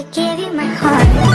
I gave you my heart.